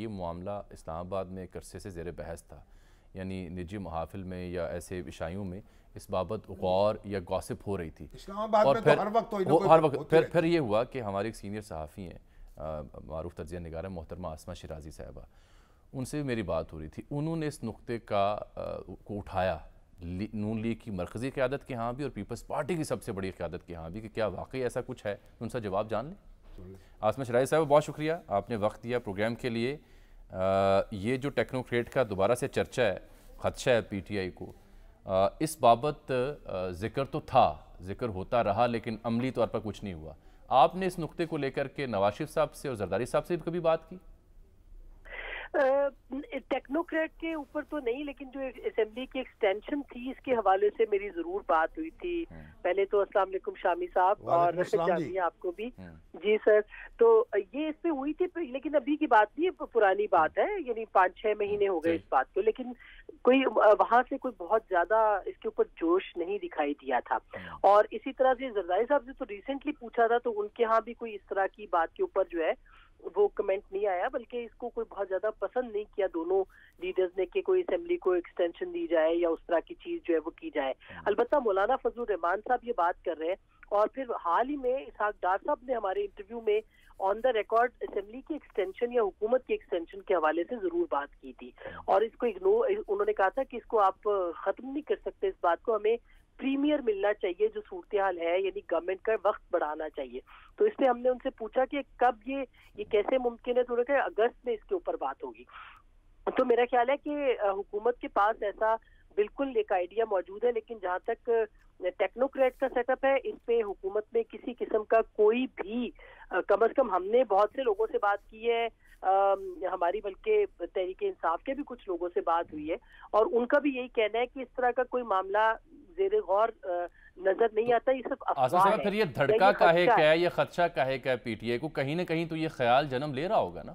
ये मामला इस्लामाबाद में एक अरसे से ज़ेर बहस था। यानी निजी महाफिल में या ऐसे ईशाइयों में इस बाबत गौर या गॉसिप हो रही थी। और फिर तो हर वक्त वो हर वक्त फिर फिर ये हुआ कि हमारे एक सीनियर सहाफ़ी हैं मारूफ तजिया निगार मोहतरमा आसमा शराजी साहबा। उनसे भी मेरी बात हो रही थी। उन्होंने इस नुक्ते का आ, को उठाया नून लीग की मरकज़ी क़्यादत के यहाँ भी और पीपल्स पार्टी की सबसे बड़ी क़्यादत के यहाँ भी कि क्या वाकई ऐसा कुछ है? उनका जवाब जान लें। आसमा शराय साहब बहुत शुक्रिया। आपने वक्त दिया प्रोग्राम के लिए। आ, ये जो टेक्नोक्रेट का दोबारा से चर्चा है खदशा है पीटीआई को आ, इस बाबत ज़िक्र तो था ज़िक्र होता रहा लेकिन अमली तौर पर कुछ नहीं हुआ। आपने इस नुक्ते को लेकर के नवाशिफ साहब से और जरदारी साहब से भी कभी बात की? टेक्नोक्रेट के ऊपर तो नहीं लेकिन जो असेंबली की एक्सटेंशन थी इसके हवाले से मेरी ज़रूर बात हुई थी। पहले तो अस्सलाम वालेकुम शामी साहब और आपको भी। जी सर तो ये इस पे हुई थी लेकिन अभी की बात नहीं है, पुरानी बात है यानी पाँच छह महीने हो गए इस बात को लेकिन कोई वहाँ से कोई बहुत ज़्यादा इसके ऊपर जोश नहीं दिखाई दिया था। और इसी तरह से जरदारी साहब से तो रिसेंटली पूछा था तो उनके यहाँ भी कोई इस तरह की बात के ऊपर जो है वो कमेंट नहीं आया बल्कि इसको कोई बहुत ज़्यादा पसंद नहीं किया दोनों लीडर्स ने कि कोई असेंबली को एक्सटेंशन दी जाए या उस तरह की चीज़ जो है वो की जाए। अलबत्ता मौलाना फजल रहमान साहब ये बात कर रहे हैं और फिर हाल ही में इसहाक डार साहब ने हमारे इंटरव्यू में ऑन द रिकॉर्ड असेंबली की एक्सटेंशन या हुकूमत की एक्सटेंशन के हवाले से ज़रूर बात की थी। और इसको इग्नोर उन्होंने कहा था कि इसको आप खत्म नहीं कर सकते। इस बात को हमें प्रीमियर मिलना चाहिए, जो सूरत हाल है, यानी गवर्नमेंट का वक्त बढ़ाना चाहिए। तो इसलिए हमने उनसे पूछा कि कब ये ये कैसे मुमकिन है? तो उन्होंने कहा, अगस्त में इसके ऊपर बात होगी। तो मेरा ख्याल है कि हुकूमत के पास ऐसा बिल्कुल एक आइडिया मौजूद है, लेकिन जहाँ तक टेक्नोक्रेट का सेटअप है। इस पे हुकूमत में किसी किस्म का कोई भी कम अज कम हमने बहुत से लोगों से बात की है। अम, हमारी बल्कि तहरीक इंसाफ के भी कुछ लोगों से बात हुई है। और उनका भी यही कहना है कि इस तरह का कोई मामला जेर गौर नज़र नहीं आता। ये सिर्फ़ साहब है। फिर ये धड़का काहे का है। ये खदशा काहे का है पीटीआई को? कहीं ना कहीं तो ये ख्याल जन्म ले रहा होगा ना।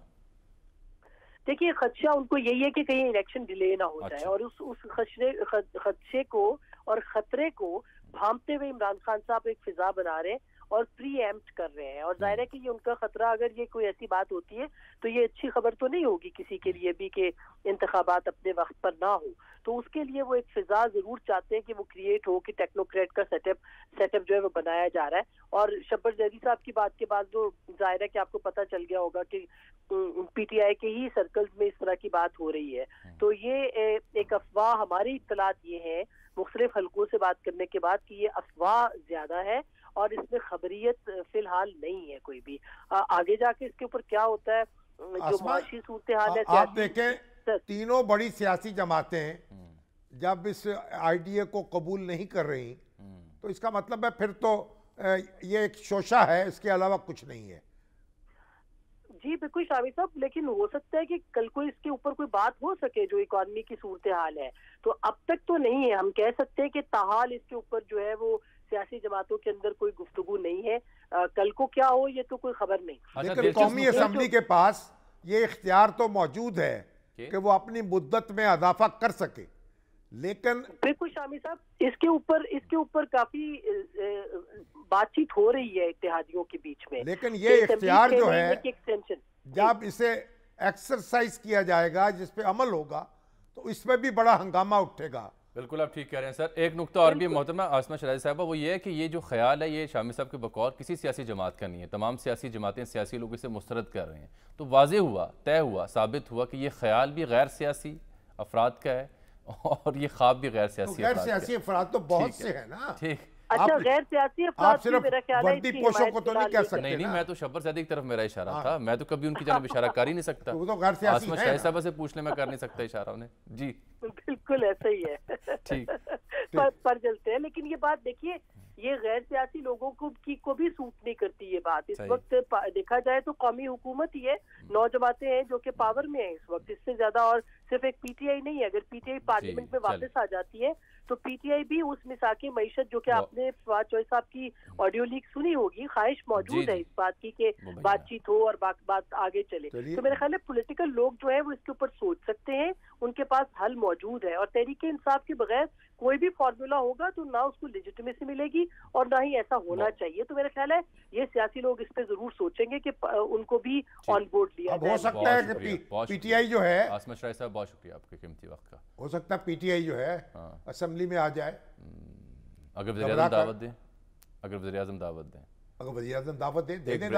देखिए खदशा उनको यही है कि कहीं इलेक्शन डिले ना हो जाए। अच्छा। और उस उस खदशे खद- खदशे को और खतरे को भांपते हुए इमरान खान साहब एक फिजा बना रहे हैं और प्री एम्प्ट कर रहे हैं। और ज़ाहिर है कि ये उनका खतरा अगर ये कोई ऐसी बात होती है तो ये अच्छी खबर तो नहीं होगी किसी के लिए भी कि इंतखाबात अपने वक्त पर ना हो। तो उसके लिए वो एक फिजा ज़रूर चाहते हैं कि वो क्रिएट हो कि टेक्नोक्रेट का सेटअप सेटअप जो है वो बनाया जा रहा है। और शब्बर जैदी साहब की बात के बाद तो ज़ाहिर है कि आपको पता चल गया होगा कि पीटीआई के ही सर्कल्स में इस तरह की बात हो रही है। तो ये एक अफवाह हमारी इतलात ये है मुख्तलिफ़ हलकों से बात करने के बाद कि ये अफवाह ज़्यादा है और इसमें खबरियत फ़िलहाल नहीं है कोई भी। आ, आगे जाके इसके ऊपर क्या होता है? जो माशी सूरत हाल है आप देखें तीनों बड़ी सियासी जमातें जब इस आईडीए को कबूल नहीं कर रही तो इसका मतलब है फिर तो ये एक शोशा है इसके अलावा कुछ नहीं है। जी बिल्कुल शामी साहब लेकिन हो सकता है कि कल को इसके ऊपर कोई बात हो सके जो इकोनॉमी की सूरत हाल है। तो अब तक तो नहीं है। हम कह सकते हैं कि ताहाल इसके ऊपर जो है वो सियासी जमातों के अंदर कोई गुफ्तगु नहीं है। अ, कल को क्या हो ये तो कोई खबर नहीं। अच्छा, लेकिन कौमी असम्बली के पास ये इख्तियार तो मौजूद है कि? कि वो अपनी मुद्दत में अदाफा कर सके। लेकिन बिल्कुल शामी साहब इसके ऊपर इसके ऊपर काफ़ी बातचीत हो रही है इतिहादियों के बीच में। लेकिन ये इख्तियार जो है एक्सटेंशन जब इसे एक्सरसाइज किया जाएगा जिस पे अमल होगा तो इसमें भी बड़ा हंगामा उठेगा। बिल्कुल आप ठीक कह रहे हैं सर। एक नुकता और भी मोहतरमा आसमा शराज साहबा वो ये है कि ये जो ख्याल है ये शामी साहब के बकौर किसी सियासी जमात का नहीं है। तमाम सियासी जमातें सियासी लोग इसे मुस्तरद कर रहे हैं। तो वाजे हुआ तय हुआ साबित हुआ कि ये ख्याल भी गैर सियासी अफराद का है और ये ख्वाब भी गैर तो सियासी गैर सियासी अफराद तो बहुत से है। ना। ठीक। अच्छा गैर सियासी आप सिर्फ़ है वर्दी इसकी को तो नहीं कह नहीं सकते नहीं नहीं मैं तो शब्बर सैदी की तरफ़ मेरा इशारा हाँ। था। मैं तो कभी उनकी जानब इशारा कर ही नहीं सकता। तो वो तो गैर सियासी है शाही। साहबा से पूछ ले मैं कर नहीं सकता इशारा उन्हें जी। बिल्कुल ऐसा ही है। ठीक। पर पर चलते हैं। लेकिन ये बात देखिए ये गैर सियासी लोगों को की को भी सूट नहीं करती ये बात। इस वक्त देखा जाए तो कौमी हुकूमत ही है। नौ जमातें हैं जो कि पावर में है इस वक्त। इससे ज़्यादा और सिर्फ़ एक पीटीआई नहीं है। अगर पीटीआई पार्लियामेंट में वापस आ जाती है तो पीटीआई भी उस मिसाकी मीशत जो कि आपने फवाद चौधरी साहब की ऑडियो लीक सुनी होगी ख्वाहिश मौजूद है इस बात की कि बातचीत हो और बात बात आगे चले। तो मेरे ख्याल है पोलिटिकल लोग जो है वो इसके ऊपर सोच सकते हैं उनके पास हल मौजूद है और तहरीक इंसाफ के बगैर कोई भी फॉर्मूला होगा तो ना उसको लेजिटिमेसी मिलेगी और ना ही ऐसा होना चाहिए। तो मेरा ख्याल है ये सियासी लोग इस पे ज़रूर सोचेंगे कि उनको भी ऑन बोर्ड लिया हो सकता है कि पीटीआई जो है आसमा शाह साहब बहुत शुक्रिया आपके कीमती वक्त का। हो सकता है पीटीआई जो है हाँ। असेंबली में आ जाए। अगर वजी दावत दें अगर वजी दावत दें। अगर वजी दावत दे दे दें दावत।